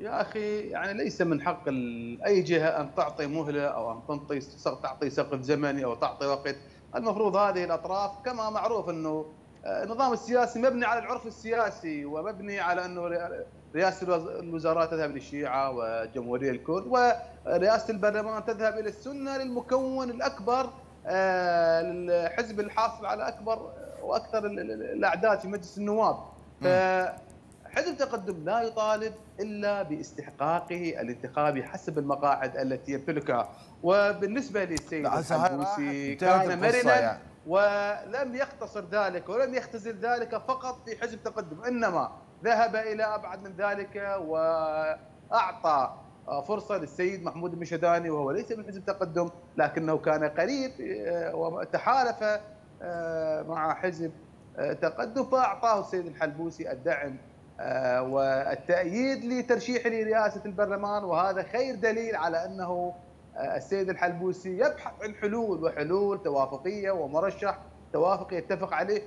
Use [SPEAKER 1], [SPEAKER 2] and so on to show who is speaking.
[SPEAKER 1] يا أخي يعني ليس من حق أي جهة أن تعطي مهلة أو أن تعطي تعطي سقف زمني أو تعطي وقت، المفروض هذه الأطراف كما معروف إنه آه، النظام السياسي مبني على العرف السياسي ومبني على إنه رئاسة الوزارات تذهب للشيعة وجمهوريه الكرد ورئاسة البرلمان تذهب إلى السنة للمكون الأكبر آه، الحزب الحاصل على أكبر وأكثر الاعداد في مجلس النواب. حزب تقدم لا يطالب إلا باستحقاقه الانتخابي حسب المقاعد التي يمتلكها وبالنسبة للسيد الحبوسي كان مرنا يعني. ولم يختصر ذلك ولم يختزل ذلك فقط في حزب تقدم إنما ذهب إلى أبعد من ذلك وأعطى فرصة للسيد محمود المشهداني وهو ليس من حزب تقدم لكنه كان قريب آه، وتحالف آه، مع حزب تقدم فأعطاه السيد الحلبوسي الدعم والتأييد لترشيحه لرئاسة البرلمان وهذا خير دليل على أنه السيد الحلبوسي يبحث عن حلول وحلول توافقية ومرشح توافق يتفق عليه.